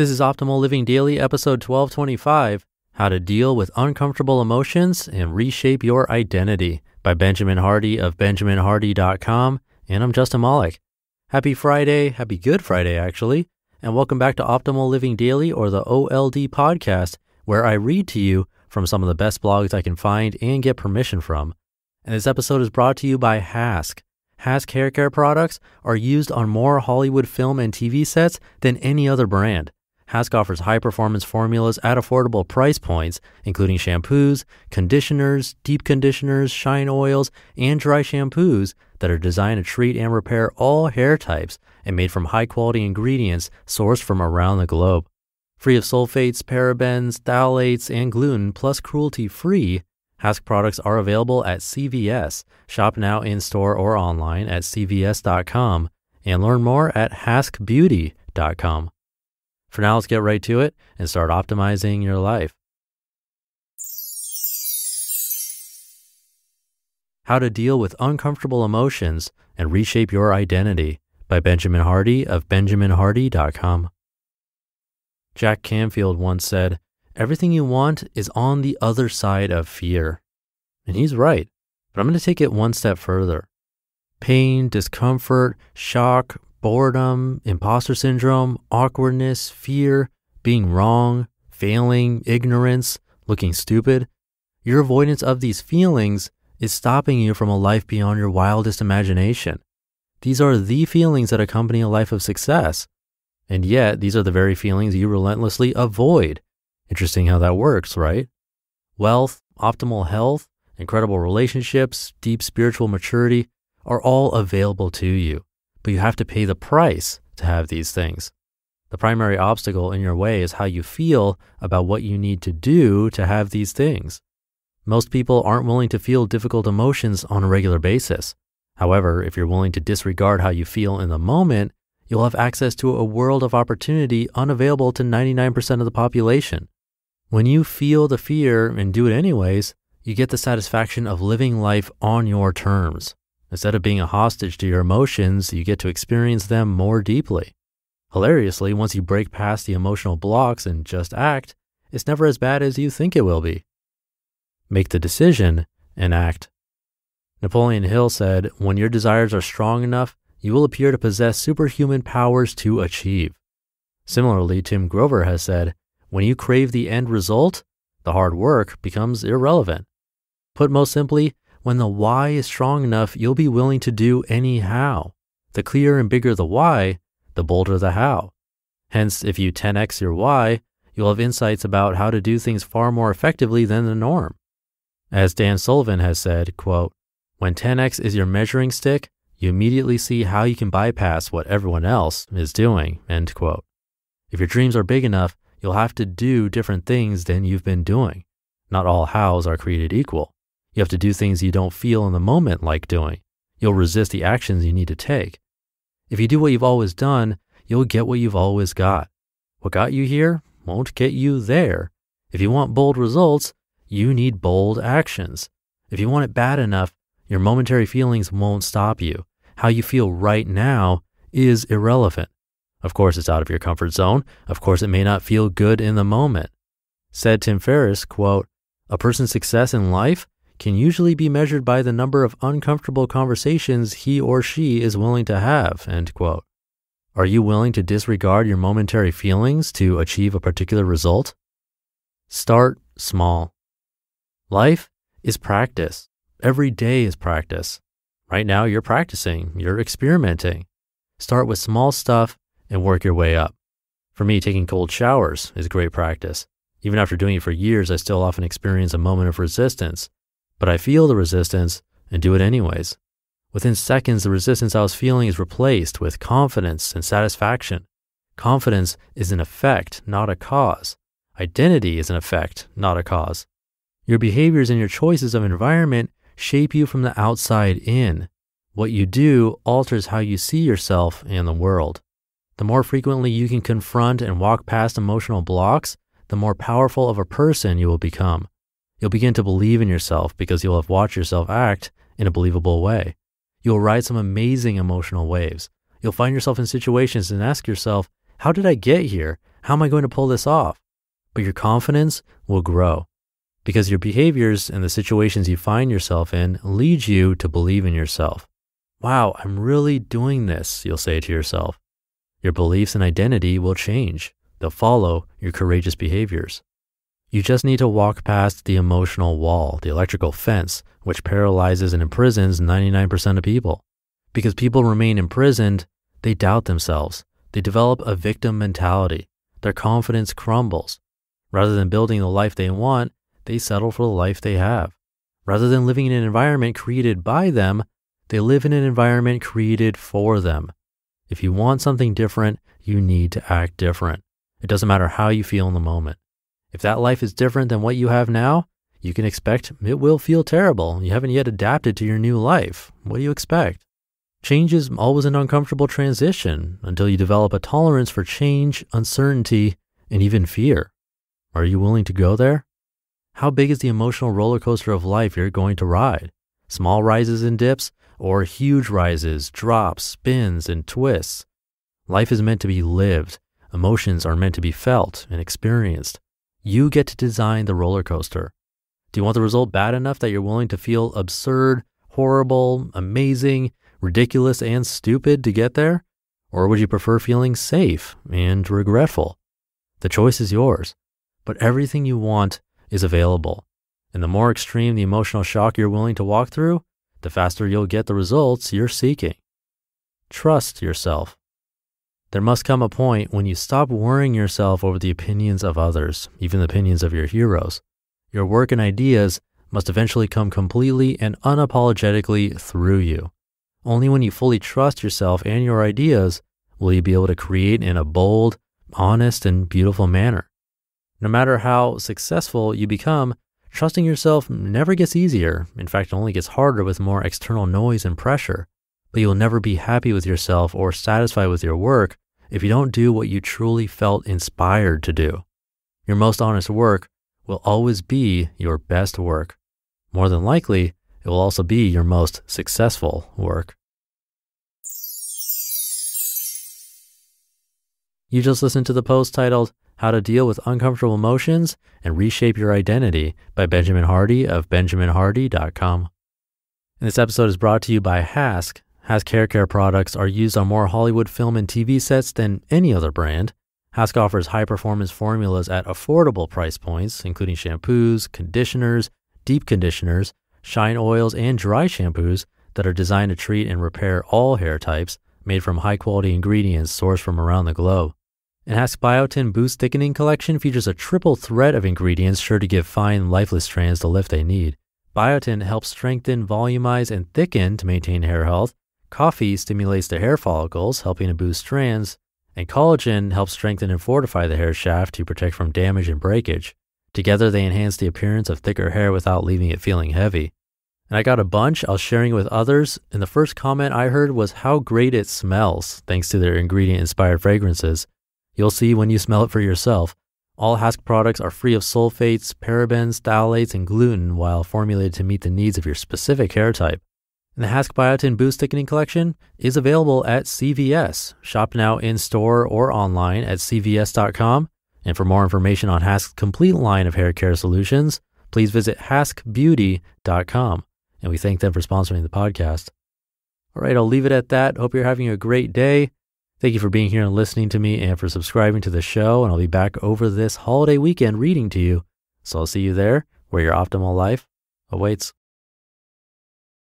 This is Optimal Living Daily, episode 1225 How to Deal with Uncomfortable Emotions and Reshape Your Identity by Benjamin Hardy of BenjaminHardy.com. And I'm Justin Malik. Happy Friday, happy Good Friday, actually. And welcome back to Optimal Living Daily or the OLD podcast, where I read to you from some of the best blogs I can find and get permission from. And this episode is brought to you by Hask. Hask hair care products are used on more Hollywood film and TV sets than any other brand. Hask offers high performance formulas at affordable price points, including shampoos, conditioners, deep conditioners, shine oils, and dry shampoos that are designed to treat and repair all hair types and made from high quality ingredients sourced from around the globe. Free of sulfates, parabens, phthalates, and gluten, plus cruelty free, Hask products are available at CVS. Shop now in store or online at CVS.com and learn more at HaskBeauty.com. For now, let's get right to it and start optimizing your life. How to Deal with Uncomfortable Emotions and Reshape Your Identity by Benjamin Hardy of BenjaminHardy.com. Jack Canfield once said, Everything you want is on the other side of fear. And he's right, but I'm going to take it one step further. Pain, discomfort, shock, boredom, imposter syndrome, awkwardness, fear, being wrong, failing, ignorance, looking stupid. Your avoidance of these feelings is stopping you from a life beyond your wildest imagination. These are the feelings that accompany a life of success. And yet, these are the very feelings you relentlessly avoid Interesting how that works, right? Wealth, optimal health, incredible relationships, deep spiritual maturity are all available to you, but you have to pay the price to have these things. The primary obstacle in your way is how you feel about what you need to do to have these things. Most people aren't willing to feel difficult emotions on a regular basis. However, if you're willing to disregard how you feel in the moment, you'll have access to a world of opportunity unavailable to 99% of the population. When you feel the fear and do it anyways, you get the satisfaction of living life on your terms. Instead of being a hostage to your emotions, you get to experience them more deeply. Hilariously, once you break past the emotional blocks and just act, it's never as bad as you think it will be. Make the decision and act. Napoleon Hill said, When your desires are strong enough, you will appear to possess superhuman powers to achieve. Similarly, Tim Grover has said, when you crave the end result, the hard work becomes irrelevant. Put most simply, when the why is strong enough, you'll be willing to do anyhow. The clearer and bigger the why, the bolder the how. Hence, if you 10x your why, you'll have insights about how to do things far more effectively than the norm. As Dan Sullivan has said, quote, when 10x is your measuring stick, you immediately see how you can bypass what everyone else is doing, end quote. If your dreams are big enough, you'll have to do different things than you've been doing. Not all hows are created equal. You have to do things you don't feel in the moment like doing. You'll resist the actions you need to take. If you do what you've always done, you'll get what you've always got. What got you here won't get you there. If you want bold results, you need bold actions. If you want it bad enough, your momentary feelings won't stop you. How you feel right now is irrelevant. Of course, it's out of your comfort zone. Of course, it may not feel good in the moment. Said Tim Ferriss, quote, a person's success in life can usually be measured by the number of uncomfortable conversations he or she is willing to have, end quote. Are you willing to disregard your momentary feelings to achieve a particular result? Start small. Life is practice. Every day is practice. Right now, you're practicing, you're experimenting. Start with small stuff and work your way up. For me, taking cold showers is great practice. Even after doing it for years, I still often experience a moment of resistance, but I feel the resistance and do it anyways. Within seconds, the resistance I was feeling is replaced with confidence and satisfaction. Confidence is an effect, not a cause. Identity is an effect, not a cause. Your behaviors and your choices of environment shape you from the outside in. What you do alters how you see yourself and the world. The more frequently you can confront and walk past emotional blocks, the more powerful of a person you will become. You'll begin to believe in yourself because you'll have watched yourself act in a believable way. You'll ride some amazing emotional waves. You'll find yourself in situations and ask yourself, how did I get here? How am I going to pull this off? But your confidence will grow because your behaviors and the situations you find yourself in lead you to believe in yourself. Wow, I'm really doing this, you'll say to yourself. Your beliefs and identity will change. They'll follow your courageous behaviors. You just need to walk past the emotional wall, the electrical fence, which paralyzes and imprisons 99% of people. Because people remain imprisoned, they doubt themselves. They develop a victim mentality. Their confidence crumbles. Rather than building the life they want, they settle for the life they have. Rather than living in an environment created by them, they live in an environment created for them. If you want something different, you need to act different. It doesn't matter how you feel in the moment. If that life is different than what you have now, you can expect it will feel terrible. You haven't yet adapted to your new life. What do you expect? Change is always an uncomfortable transition until you develop a tolerance for change, uncertainty, and even fear. Are you willing to go there? How big is the emotional roller coaster of life you're going to ride? Small rises and dips, or huge rises, drops, spins, and twists? Life is meant to be lived. Emotions are meant to be felt and experienced. You get to design the roller coaster. Do you want the result bad enough that you're willing to feel absurd, horrible, amazing, ridiculous, and stupid to get there? Or would you prefer feeling safe and regretful? The choice is yours, but everything you want is available. And the more extreme the emotional shock you're willing to walk through, the faster you'll get the results you're seeking. Trust yourself. There must come a point when you stop worrying yourself over the opinions of others, even the opinions of your heroes. Your work and ideas must eventually come completely and unapologetically through you. Only when you fully trust yourself and your ideas will you be able to create in a bold, honest, and beautiful manner. No matter how successful you become, trusting yourself never gets easier. In fact, it only gets harder with more external noise and pressure. But you'll never be happy with yourself or satisfied with your work if you don't do what you truly felt inspired to do. Your most honest work will always be your best work. More than likely, it will also be your most successful work. You just listened to the post titled how to Deal with Uncomfortable Emotions and Reshape Your Identity by Benjamin Hardy of benjaminhardy.com. And this episode is brought to you by Hask. Hask hair care products are used on more Hollywood film and TV sets than any other brand. Hask offers high performance formulas at affordable price points, including shampoos, conditioners, deep conditioners, shine oils, and dry shampoos that are designed to treat and repair all hair types, made from high quality ingredients sourced from around the globe. And Hask Biotin Boost Thickening Collection features a triple threat of ingredients sure to give fine, lifeless strands the lift they need. Biotin helps strengthen, volumize, and thicken to maintain hair health. Coffee stimulates the hair follicles, helping to boost strands. And collagen helps strengthen and fortify the hair shaft to protect from damage and breakage. Together, they enhance the appearance of thicker hair without leaving it feeling heavy. And I got a bunch I was sharing with others, and the first comment I heard was how great it smells thanks to their ingredient inspired fragrances. You'll see when you smell it for yourself. All Hask products are free of sulfates, parabens, phthalates, and gluten while formulated to meet the needs of your specific hair type. The Hask Biotin Boost Thickening Collection is available at CVS. Shop now in store or online at CVS.com. And for more information on Hask's complete line of hair care solutions, please visit haskbeauty.com. And we thank them for sponsoring the podcast. All right, I'll leave it at that. Hope you're having a great day. Thank you for being here and listening to me and for subscribing to the show. And I'll be back over this holiday weekend reading to you. So I'll see you there where your optimal life awaits.